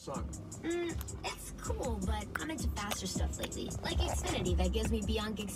suck. Mm, it's cool, but I'm into faster stuff lately. Like Xfinity that gives me beyond gig